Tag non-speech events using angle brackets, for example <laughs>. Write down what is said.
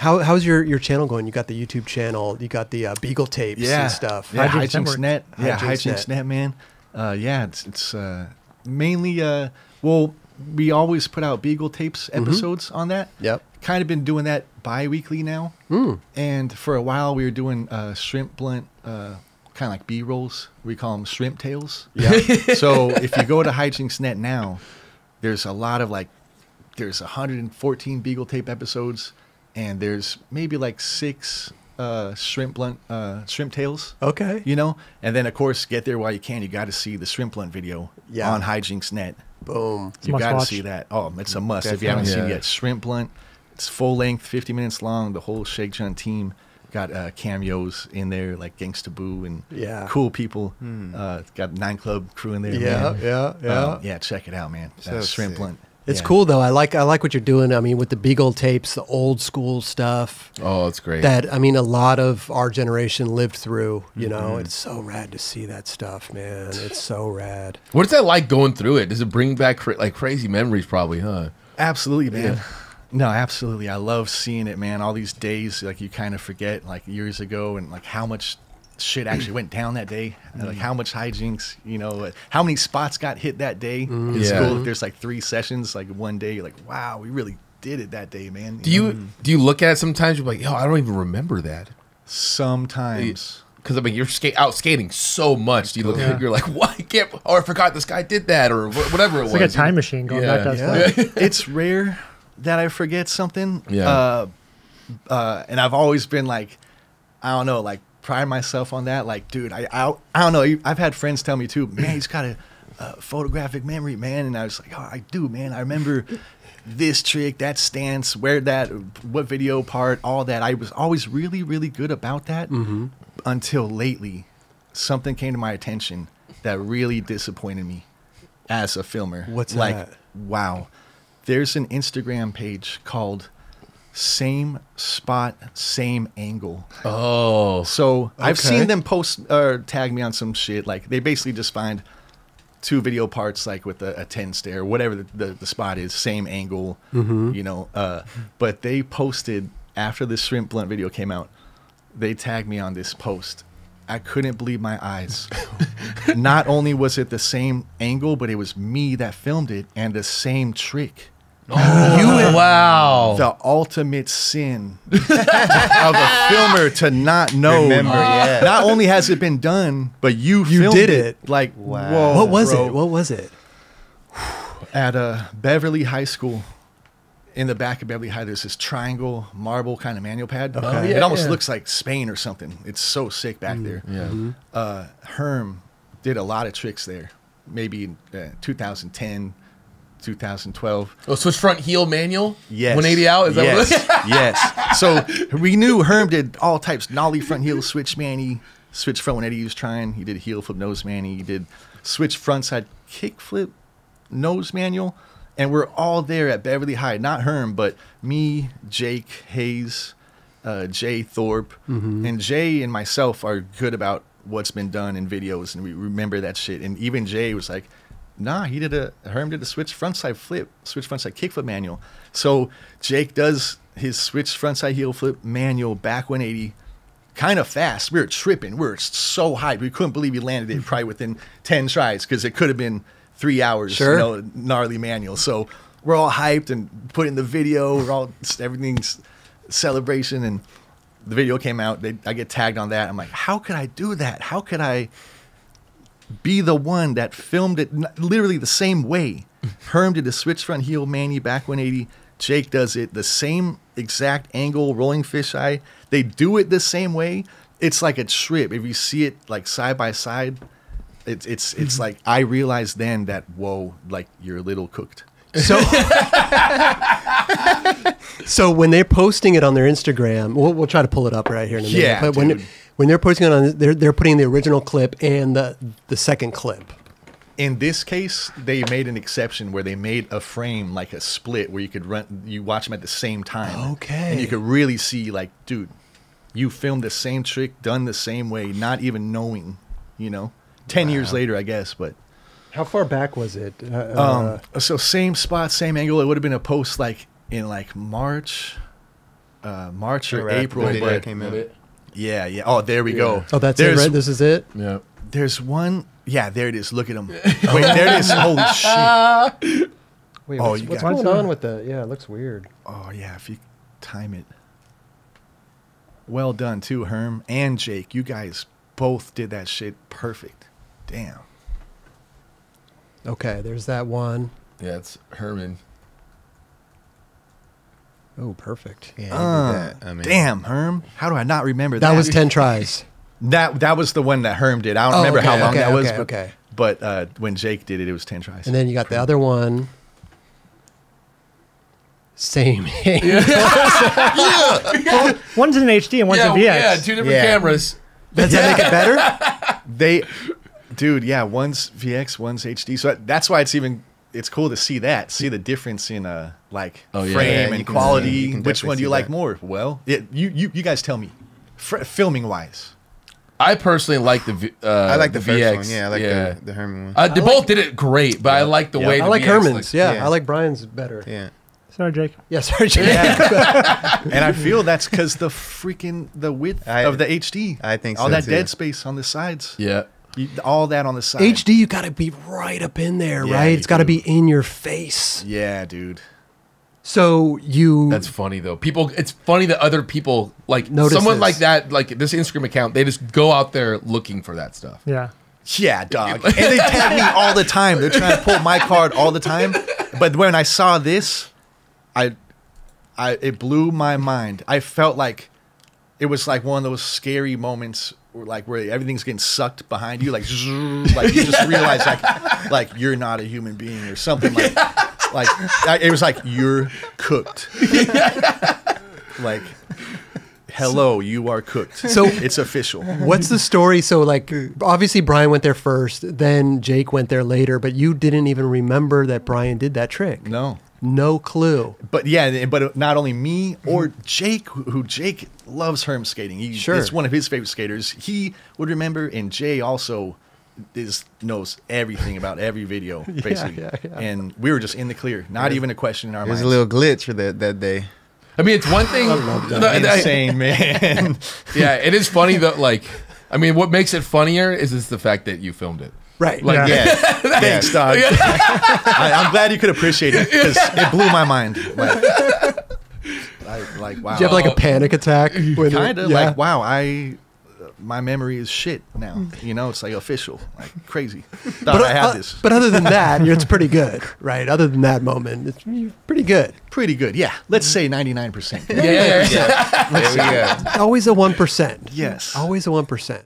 How, how's your, your channel going? You got the YouTube channel, you got the uh, Beagle tapes yeah. and stuff. Yeah, Hijinks Hijinks Net. Yeah, Hijinks Hijinks Net. Net, man. Uh, yeah, it's it's uh, mainly uh, well, we always put out Beagle tapes episodes on that. Yep. Kind of been doing that bi-weekly now. And for a while, we were doing uh, shrimp blunt, uh, kind of like B rolls. We call them shrimp tails. Yeah. <laughs> so if you go to Hijinks Net now, there's a lot of like, there's 114 Beagle tape episodes, and there's maybe like six uh, shrimp blunt, uh, shrimp tails. Okay. You know, and then of course, get there while you can. You got to see the shrimp blunt video Yeah. on Hijinks Net. Boom. It's You got to see that. Oh, it's a must. If you haven't Definitely. seen it yet, Shrimp Blunt. It's full length, 50 minutes long. The whole Shake Junt team got uh, cameos in there, like Gangsta Boo and Yeah. cool people. Uh, got Nine Club crew in there. Yeah, man. yeah, yeah. Um, yeah, check it out, man. So Uh, Shrimp sick. Blunt. It's Yeah. cool though. I like I like what you're doing. I mean, with the Beagle tapes, the old school stuff Oh, it's great. that I mean, a lot of our generation lived through. You know, Mm-hmm. it's so rad to see that stuff, man. <sighs> It's so rad. what is that like going through it? Does it bring back cra- like crazy memories? Probably, huh? Absolutely, man. No, absolutely. I love seeing it, man. All these days, like you kind of forget, like years ago, and like how much shit actually went down that day. and, Like how much hijinks, you know, how many spots got hit that day. It's Yeah. cool if there's like three sessions, like one day, you're like, wow, we really did it that day, man. Do you do you look at it sometimes? You're like, yo, I don't even remember that. Sometimes. Because I mean, you're skate out skating so much. You look, Yeah. <laughs> you're like, what? I can't. Oh, I forgot this guy did that, or wh- whatever it It's was. like a time machine going Yeah. back to Yeah. <laughs> it's rare that I forget something. Yeah. Uh, uh, and I've always been like, I don't know, like pride myself on that. Like, dude, I, I, I don't know. I've had friends tell me too, man, he's got a, uh photographic memory, man. And I was like, oh, I do, man. I remember this trick, that stance, where that, what video part, all that. I was always really, really good about that until lately. Something came to my attention that really disappointed me as a filmer. What's like, that? wow. There's an Instagram page called Same Spot, Same Angle. Oh, So I've seen them post or tag me on some shit. Like they basically just find two video parts, like with a, a 10 stare, whatever the, the, the spot is, same angle, you know. Uh, but they posted after the Shrimp Blunt video came out, they tagged me on this post. I couldn't believe my eyes. <laughs> Not only was it the same angle, but it was me that filmed it and the same trick. You wow. The ultimate sin of a filmer to not know. Remember, yeah. Not only has it been done, but you You filmed did it. it. Like, Wow. whoa. what was bro. it? What was it? At uh, Beverly High School, in the back of Beverly High, there's this triangle marble kind of manual pad. Okay. it yeah, almost yeah. looks like Spain or something. It's so sick back there. yeah. Uh, Herm did a lot of tricks there. Maybe in uh, 2010, 2012. Oh, switch front heel manual. Yes. 180 out. Is that yes. what? yes. So we knew Herm did all types: nollie front heel, switch manny, switch front when Eddie was trying. He did heel flip nose manny. He did switch front side kick flip nose manual. And we're all there at Beverly High. Not Herm, but me, Jake Hayes, uh, Jay Thorpe, and Jay and myself are good about what's been done in videos, and we remember that shit. And even Jay was like, "Nah, he did a Herm did a switch frontside flip, switch frontside kickflip manual." So Jake does his switch frontside heel flip manual back 180, kind of fast. We were tripping. We were so hyped. We couldn't believe he landed it probably within 10 tries because it could have been three hours. Sure. You know, gnarly manual. So we're all hyped and putting the video. We're all everything's celebration and the video came out. They, I get tagged on that. I'm like, how could I do that? How could I be the one that filmed it literally the same way? <laughs> Herm did the switch front heel manny back 180. Jake does it the same exact angle, rolling fisheye. They do it the same way. It's like a trip. If you see it like side by side, it's it's it's mm-hmm. like I realized then that whoa, like you're a little cooked. So, <laughs> so when they're posting it on their Instagram, we'll, we'll try to pull it up right here in a minute. Yeah, but when dude. when they're posting it on, they're they're putting the original clip and the the second clip. In this case, they made an exception where they made a frame like a split where you could run, you watch them at the same time. Okay. And you could really see, like, dude, you filmed the same trick, done the same way, not even knowing, you know. Ten years later, I guess, but How far back was it? Uh, um, so same spot, same angle. It would have been a post like in like March uh, March or Right April, the video but came out. yeah, yeah. Oh, there we go. Oh, that's there's, it, right? This is it. Yeah. There's one. Yeah, there it is. Look at him. <laughs> Wait, there it is. Holy shit. <laughs> Wait, Oh, what's, you going on with that? Yeah, it looks weird. Oh yeah, if you time it. Well done too, Herm and Jake. You guys both did that shit perfect. Damn. Okay, there's that one. Yeah, it's Herman. Oh, perfect. Yeah, Uh, that. I mean, Damn, Herm. How do I not remember that? That was ten tries. That that was the one that Herm did. I don't Oh, remember how long okay, that was. okay, but, okay. But uh, when Jake did it, it was ten tries. And then you got the other one. Same. <laughs> Yeah. <laughs> yeah. One's in HD and one's yeah, in VX. yeah, two different Yeah. cameras. Does that make it better? they, dude, yeah, one's VX, one's HD. So that's why it's even it's cool to see that, see the difference in uh like Oh, yeah. frame Yeah, you and quality. see- Which one do you see like that. more? Well, it, you you you guys tell me, Fr- filming wise. I personally like the V- uh, I like the, first VX. one. Yeah, I like yeah. the, the Herman one. Uh, they both did it great, but I like the Yeah. way I the like VX Herman's. looks. Yeah, Yeah. I like Bryan's better. yeah. Sorry, Jake. Yeah, sorry, Jake. <laughs> and I feel that's because the freaking the width I- of the HD. I think all so, that too. dead space on the sides. Yeah. You, all that on the side. HD, you got to be right up in there, Yeah, right? It's got to be in your face. Yeah, dude. So you That's funny though. People, it's funny that other people like Notice someone this. like that, like this Instagram account. They just go out there looking for that stuff. Yeah. Yeah, dog. <laughs> and they tag me all the time. They're trying to pull my card all the time. But when I saw this, I, I it blew my mind. I felt like it was like one of those scary moments, where, like where everything's getting sucked behind you, like zzz, <laughs> like you just realize like like you're not a human being or something like <laughs> like it was like you're cooked. <laughs> like hello, you are cooked. So- it's official. What's the story? So, like, obviously, Bryan went there first, then Jake went there later, but you didn't even remember that Bryan did that trick. No. No clue. But yeah, but not only me or mm-hmm. Jake, who, who Jake loves Herm skating. He, Sure. It's one of his favorite skaters. He would remember, and Jay also is knows everything about every video, <laughs> basically. yeah, yeah. And we were just in the clear. Not even a question in our minds. There's minds. a little glitch for that that day. I mean, it's one thing. No, I- insane, man. <laughs> yeah, it is funny though. Like, I mean, what makes it funnier is it's the fact that you filmed it. Right. Like, Yeah. Yeah. <laughs> Thanks, dog. I, I'm glad you could appreciate it because it blew my mind. <laughs> Like, I, like wow. Did you have like a panic attack? when- kind of yeah. like wow i my memory is shit now you know it's like official like crazy thought But, i had uh, this but other than that, <laughs> it's pretty good, right? Other than that moment, it's pretty good. pretty good yeah let's say 99% Yeah, yeah, yeah. There we go. Always a one percent. yes Always a one percent.